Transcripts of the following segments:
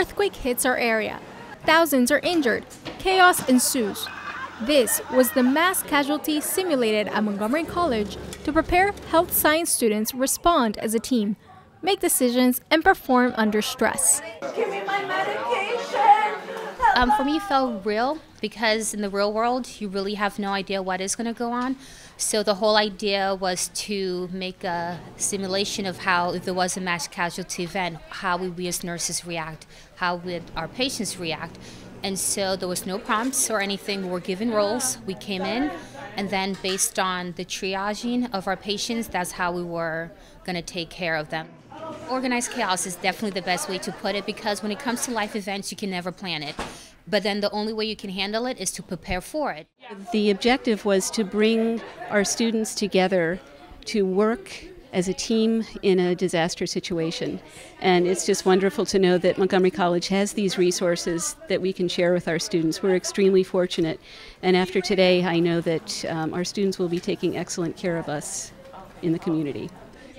earthquake hits our area. Thousands are injured. Chaos ensues. This was the mass casualty simulated at Montgomery College to prepare health science students respond as a team, make decisions, and perform under stress. Um, for me, it felt real because in the real world, you really have no idea what is going to go on. So the whole idea was to make a simulation of how, if there was a mass casualty event, how would we as nurses react? How would our patients react? And so there was no prompts or anything. We were given roles. We came in, and then based on the triaging of our patients, that's how we were going to take care of them. Organized chaos is definitely the best way to put it because when it comes to life events, you can never plan it. But then the only way you can handle it is to prepare for it. The objective was to bring our students together to work as a team in a disaster situation. And it's just wonderful to know that Montgomery College has these resources that we can share with our students. We're extremely fortunate. And after today, I know that um, our students will be taking excellent care of us in the community.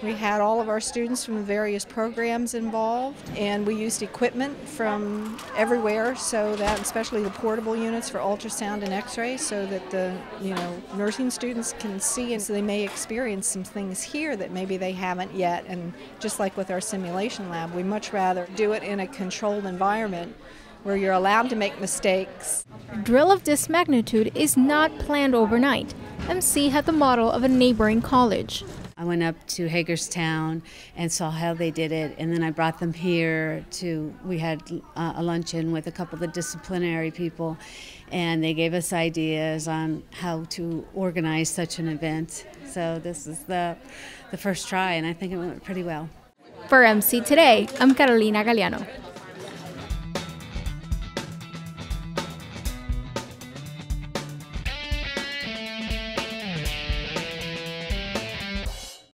We had all of our students from the various programs involved, and we used equipment from everywhere, so that especially the portable units for ultrasound and X-ray, so that the you know nursing students can see, and so they may experience some things here that maybe they haven't yet. And just like with our simulation lab, we much rather do it in a controlled environment where you're allowed to make mistakes. Drill of this magnitude is not planned overnight. MC had the model of a neighboring college. I went up to Hagerstown and saw how they did it, and then I brought them here to. We had uh, a luncheon with a couple of the disciplinary people, and they gave us ideas on how to organize such an event. So this is the the first try, and I think it went pretty well. For MC Today, I'm Carolina Galeano.